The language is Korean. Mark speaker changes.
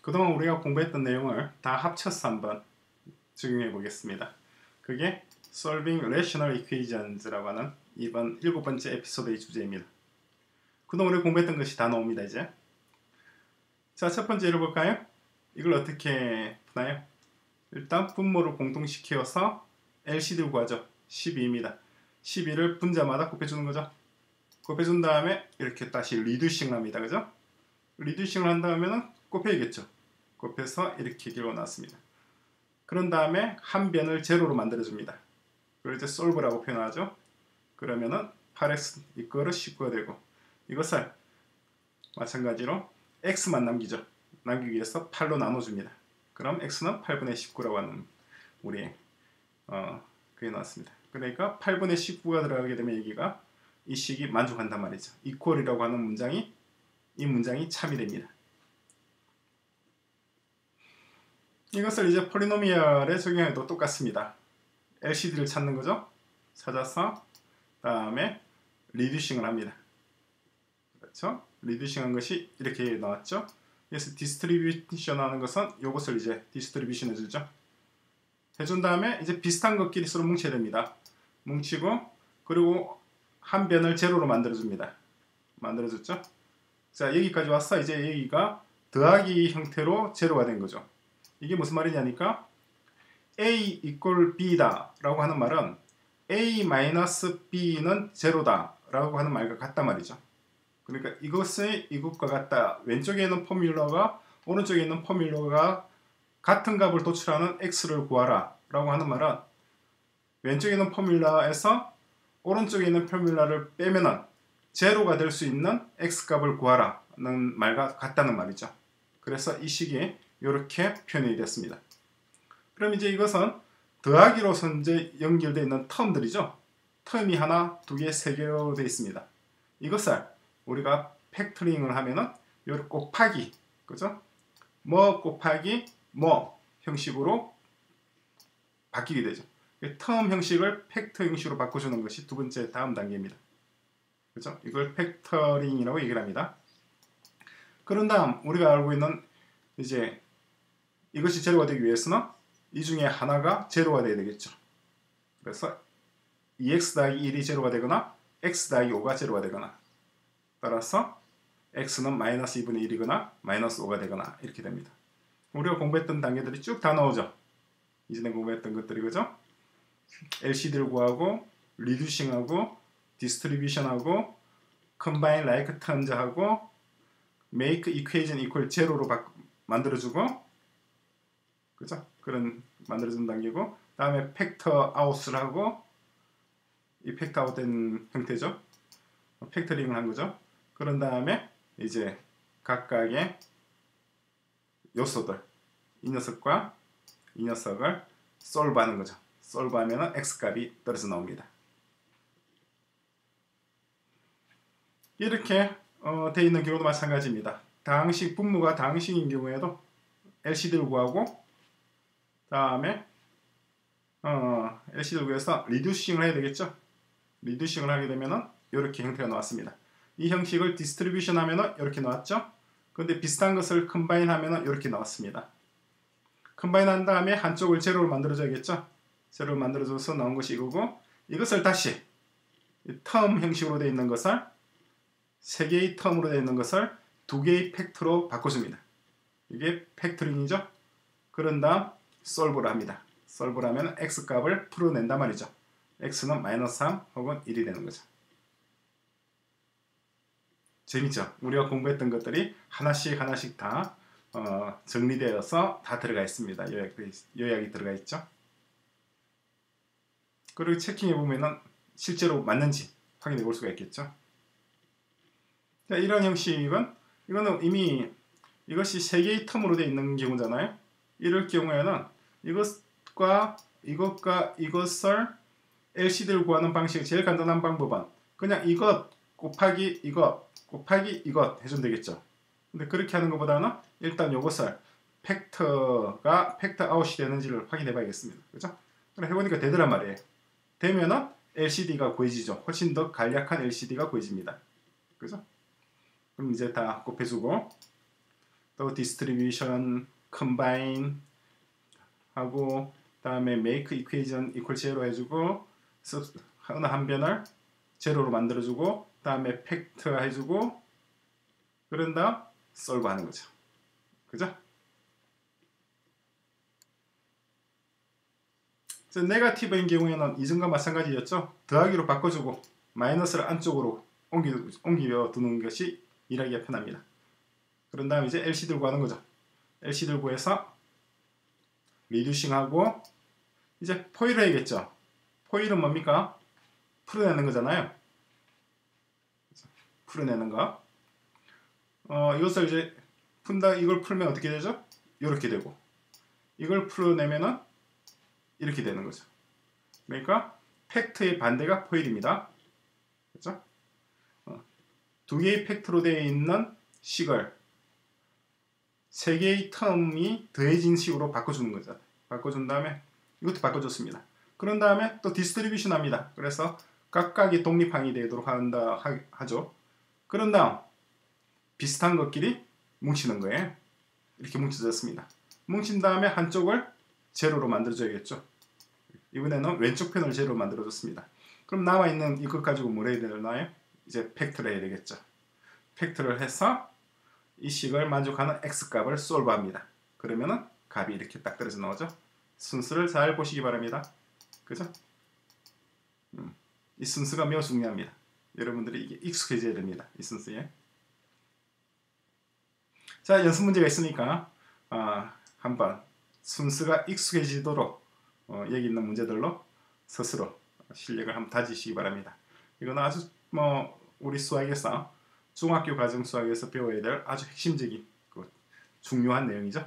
Speaker 1: 그동안 우리가 공부했던 내용을 다 합쳐서 한번 적용해 보겠습니다. 그게 Solving Rational Equations라고 하는 이번 일곱 번째 에피소드의 주제입니다. 그동안 우리 공부했던 것이 다 나옵니다, 이제. 자, 첫 번째 예를 볼까요? 이걸 어떻게 푸나요? 일단 분모를 공통시켜서 LCD를 구하죠. 12입니다. 12를 분자마다 곱해주는 거죠. 곱해준 다음에 이렇게 다시 리듀싱을 합니다. 그죠? 리듀싱을 한 다음에는 곱해야겠죠. 곱해서 이렇게 길어 놨습니다. 그런 다음에 한 변을 제로로 만들어줍니다. 그걸 이제 솔브라고 표현하죠. 그러면은 8x 이거를 19가 되고 이것을 마찬가지로 x만 남기죠. 남기기 위해서 8로 나눠줍니다. 그럼 x는 8분의 19라고 하는 우리 어, 그게 나왔습니다. 그러니까 8분의 19가 들어가게 되면 여기가 이 식이 만족한단 말이죠. equal이라고 하는 문장이 이 문장이 참이 됩니다. 이것을 이제 polynomial에 적용해도 똑같습니다. LCD를 찾는 거죠. 찾아서 다음에 reducing을 합니다. 그렇죠? reducing한 것이 이렇게 나왔죠. 그래서 distribution 하는 것은 이것을 이제 distribution 해주죠. 해준 다음에 이제 비슷한 것끼리 서로 뭉쳐야 됩니다. 뭉치고 그리고 한 변을 제로로 만들어줍니다. 만들어줬죠. 자 여기까지 왔어. 이제 여기가 더하기 형태로 제로가 된 거죠. 이게 무슨 말이냐니까 a equal b다 라고 하는 말은 a 마이너스 b는 제로다 라고 하는 말과 같단 말이죠. 그러니까 이것의 이것과 같다. 왼쪽에 있는 포뮬러가 오른쪽에 있는 포뮬러가 같은 값을 도출하는 x를 구하라 라고 하는 말은 왼쪽에 있는 포뮬러에서 오른쪽에 있는 포뮬러를 빼면은 제로가 될 수 있는 x값을 구하라는 말과 같다는 말이죠. 그래서 이 식이 이렇게 표현이 됐습니다. 그럼 이제 이것은 더하기로 현재 연결되어 있는 텀들이죠. 텀이 하나, 두 개, 세 개로 되어 있습니다. 이것을 우리가 팩터링을 하면은 요 곱하기, 그죠? 뭐 곱하기 뭐 형식으로 바뀌게 되죠. term 형식을 factor 형식으로 바꿔주는 것이 두 번째 다음 단계입니다. 그죠? 이걸 factoring이라고 얘기를 합니다. 그런 다음 우리가 알고 있는 이제 이것이 제로가 되기 위해서는 이 중에 하나가 제로가 돼야 되겠죠. 그래서 2x 더하기 1이 제로가 되거나 x 더하기 5가 제로가 되거나 따라서 x는 마이너스 2분의 1이거나 마이너스 5가 되거나 이렇게 됩니다. 우리가 공부했던 단계들이 쭉 다 나오죠. 이전에 공부했던 것들이 그죠? LCD를 구하고 reducing하고 distribution하고 combine like terms하고 make equation 제로로 만들어주고 그죠? 그런 만들어준 단계고 다음에 factor out을 하고 이 팩터 아웃된 형태죠. 팩터링을 한 거죠. 그런 다음에 이제 각각의 요소들 이 녀석과 이 녀석을 솔브하는 거죠. 솔브하면 x값이 떨어져 나옵니다. 이렇게 어, 돼 있는 경우도 마찬가지입니다. 다항식 분모가 다항식인 경우에도 LCD를 구하고 다음에 어, LCD를 구해서 reducing을 해야 되겠죠. reducing을 하게 되면은 이렇게 형태가 나왔습니다. 이 형식을 distribution 하면은 이렇게 나왔죠. 근데 비슷한 것을 combine 하면은 이렇게 나왔습니다. combine 한 다음에 한쪽을 제로로 만들어줘야겠죠. 제로로 만들어줘서 나온 것이 이거고 이것을 다시 term 형식으로 되어 있는 것을 세 개의 term으로 되어 있는 것을 두 개의 factor로 바꿔줍니다. 이게 팩트링이죠. 그런 다음 솔브를 합니다. 솔브를 하면 x값을 풀어낸단 말이죠. x는 마이너스 3 혹은 1이 되는 거죠. 재밌죠? 우리가 공부했던 것들이 하나씩 하나씩 다 어, 정리되어서 다 들어가 있습니다. 요약, 요약이 들어가 있죠. 그리고 체킹해 보면은 실제로 맞는지 확인해 볼 수가 있겠죠. 자, 이런 형식은 이거는 이미 이것이 세 개의 텀으로 되어 있는 경우잖아요. 이럴 경우에는 이것과 이것과 이것을 LCD를 구하는 방식 제일 간단한 방법은 그냥 이것 곱하기 이것 곱하기 이것 해주면 되겠죠. 근데 그렇게 하는 것보다는 일단 이것을 팩터가 팩터 아웃이 되는지를 확인해 봐야겠습니다. 그죠? 해보니까 되더란 말이에요. 되면은 LCD가 구해지죠. 훨씬 더 간략한 LCD가 구해집니다. 그죠? 그럼 이제 다 곱해주고 또 distribution, combine 하고 다음에 make equation equal 제로 해주고 어느 한 변을 제로로 만들어주고 다음에 factor 해주고 그런 다음 solve 하는 거죠. 그죠? 네가티브인 경우에는 이전과 마찬가지였죠. 더하기로 바꿔주고 마이너스를 안쪽으로 옮기, 옮겨 두는 것이 일하기가 편합니다. 그런 다음에 이제 LC 들고 하는 거죠. LC 들고 해서 리듀싱하고 이제 포일을 해야겠죠. 포일은 뭡니까? 풀어내는 거잖아요. 풀어내는 거. 어, 이것을 이제 푼다 이걸 풀면 어떻게 되죠? 이렇게 되고 이걸 풀어내면은 이렇게 되는 거죠. 그러니까 factor의 반대가 FOIL입니다. 그렇죠? 어, 두 개의 factor로 되어 있는 식을 세 개의 term이 더해진 식으로 바꿔주는 거죠. 바꿔준 다음에 이것도 바꿔줬습니다. 그런 다음에 또 distribution 합니다. 그래서 각각이 독립항이 되도록 한다 하죠. 그런 다음 비슷한 것끼리 뭉치는 거예요. 이렇게 뭉쳐졌습니다. 뭉친 다음에 한쪽을 제로로 만들어줘야겠죠. 이번에는 왼쪽 편을 제로 만들어줬습니다. 그럼 남아있는 이것 가지고 뭘 해야 되나요? 이제 팩트를 해야 되겠죠. 팩트를 해서 이 식을 만족하는 x값을 솔브합니다. 그러면은 값이 이렇게 딱 떨어져 나오죠. 순수를 잘 보시기 바랍니다. 그죠? 음, 이 순수가 매우 중요합니다. 여러분들이 이게 익숙해져야 됩니다. 이 순수에. 자, 연습 문제가 있으니까 어, 한번 순수가 익숙해지도록 어, 여기 있는 문제들로 스스로 실력을 한번 다지시기 바랍니다. 이건 아주 뭐 우리 수학에서 중학교 과정 수학에서 배워야 될 아주 핵심적인 그 중요한 내용이죠.